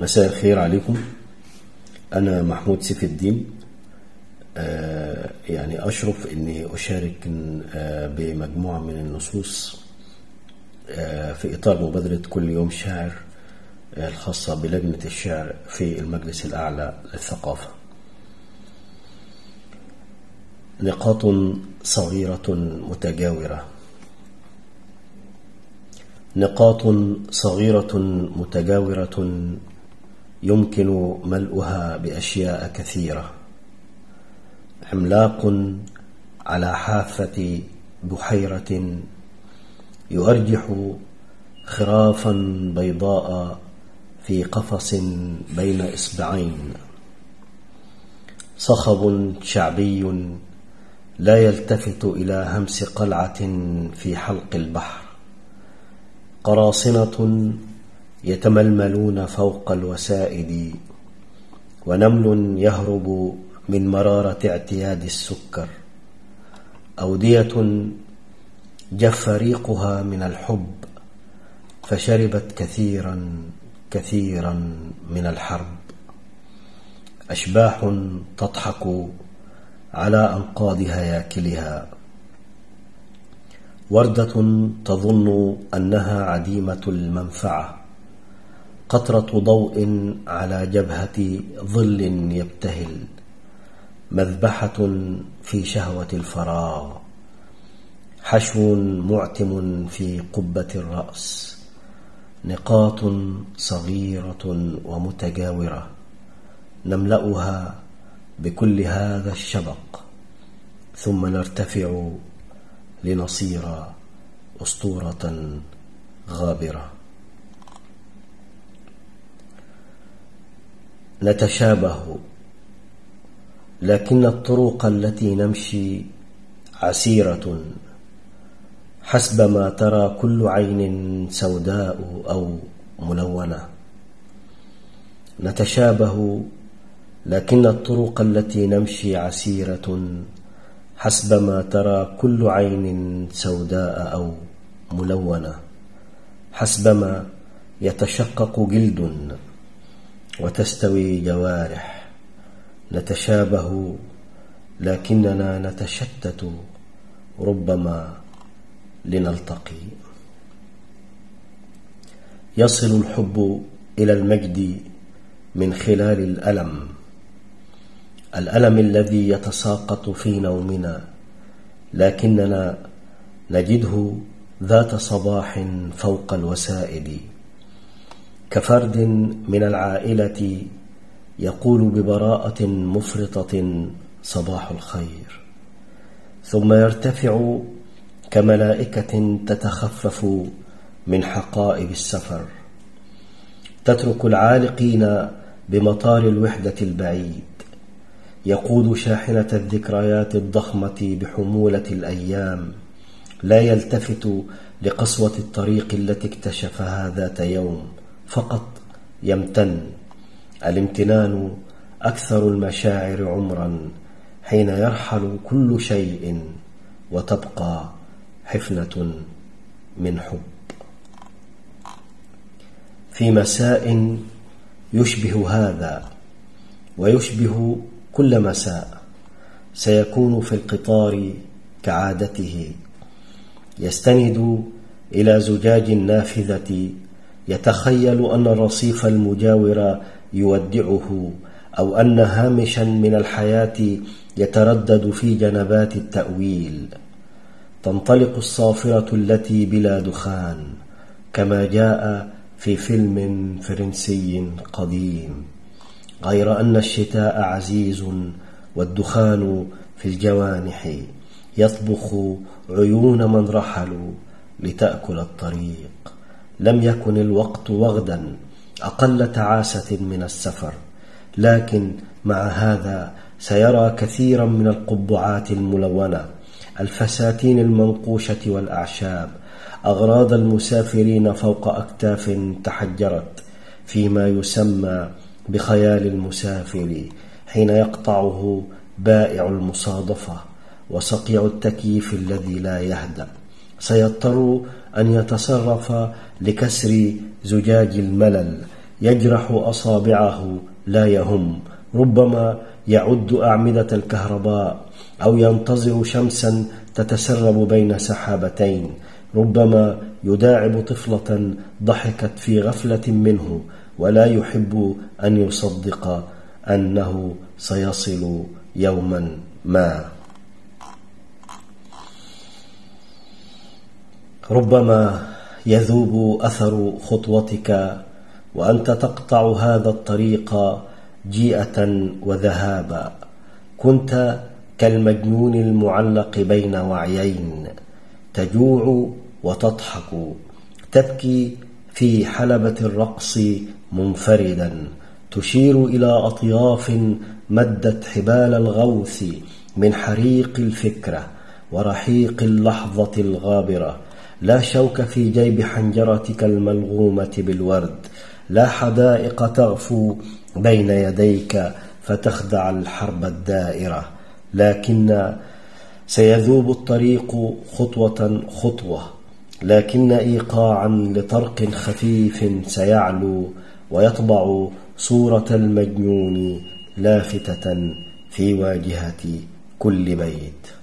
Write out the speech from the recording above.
مساء الخير عليكم. أنا محمود سيف الدين. آه، يعني أشرف أني أشارك آه، بمجموعة من النصوص آه، في إطار مبادرة كل يوم شاعر الخاصة بلجنة الشعر في المجلس الأعلى للثقافة. نقاط صغيرة متجاورة. نقاط صغيرة متجاورة يمكن ملؤها بأشياء كثيرة. عملاق على حافة بحيرة يؤرجح خرافا بيضاء في قفص بين إصبعين. صخب شعبي لا يلتفت إلى همس قلعة في حلق البحر. قراصنة يتململون فوق الوسائد ونمل يهرب من مرارة اعتياد السكر. أودية جف ريقها من الحب فشربت كثيرا كثيرا من الحرب. أشباح تضحك على أنقاض هياكلها. وردة تظن أنها عديمة المنفعة. قطرة ضوء على جبهة ظل يبتهل مذبحة في شهوة الفراغ حشو معتم في قبة الرأس نقاط صغيرة ومتجاورة نملأها بكل هذا الشبق ثم نرتفع لنصير أسطورة غابرة. نتشابه لكن الطرق التي نمشي عسيرة حسب ما ترى كل عين سوداء أو ملونة. نتشابه لكن الطرق التي نمشي عسيرة حسب ما ترى كل عين سوداء أو ملونة. حسبما يتشقق جلد. وتستوي جوارح نتشابه لكننا نتشتت ربما لنلتقي. يصل الحب إلى المجد من خلال الألم الألم الذي يتساقط في نومنا لكننا نجده ذات صباح فوق الوسائد كفرد من العائلة يقول ببراءة مفرطة صباح الخير. ثم يرتفع كملائكة تتخفف من حقائب السفر. تترك العالقين بمطار الوحدة البعيد. يقود شاحنة الذكريات الضخمة بحمولة الأيام. لا يلتفت لقسوة الطريق التي اكتشفها ذات يوم. فقط. يمتن. الامتنان أكثر المشاعر عمرا حين يرحل كل شيء وتبقى حفنة من حب. في مساء يشبه هذا ويشبه كل مساء سيكون في القطار كعادته. يستند إلى زجاج النافذة يتخيل أن الرصيف المجاور يودعه أو أن هامشا من الحياة يتردد في جنبات التأويل. تنطلق الصافرة التي بلا دخان كما جاء في فيلم فرنسي قديم. غير أن الشتاء عزيز والدخان في الجوانح يطبخ عيون من رحلوا لتأكل الطريق. لم يكن الوقت وغدا أقل تعاسة من السفر لكن مع هذا سيرى كثيرا من القبعات الملونة الفساتين المنقوشة والأعشاب أغراض المسافرين فوق أكتاف تحجرت فيما يسمى بخيال المسافر حين يقطعه بائع المصادفة وصقيع التكييف الذي لا يهدأ. سيضطر أن يتصرف لكسر زجاج الملل يجرح أصابعه لا يهم. ربما يعد أعمدة الكهرباء أو ينتظر شمسا تتسرب بين سحابتين. ربما يداعب طفلة ضحكت في غفلة منه ولا يحب أن يصدق أنه سيصل يوما ما. ربما يذوب أثر خطوتك وأنت تقطع هذا الطريق جيئة وذهابا. كنت كالمجنون المعلق بين وعيين. تجوع وتضحك. تبكي في حلبة الرقص منفردا. تشير إلى أطياف مدت حبال الغوث من حريق الفكرة ورحيق اللحظة الغابرة. لا شوك في جيب حنجرتك الملغومة بالورد. لا حدائق تغفو بين يديك فتخدع الحرب الدائرة. لكن سيذوب الطريق خطوة خطوة. لكن إيقاعا لطرق خفيف سيعلو ويطبع صورة المجنون لافتة في واجهة كل بيت.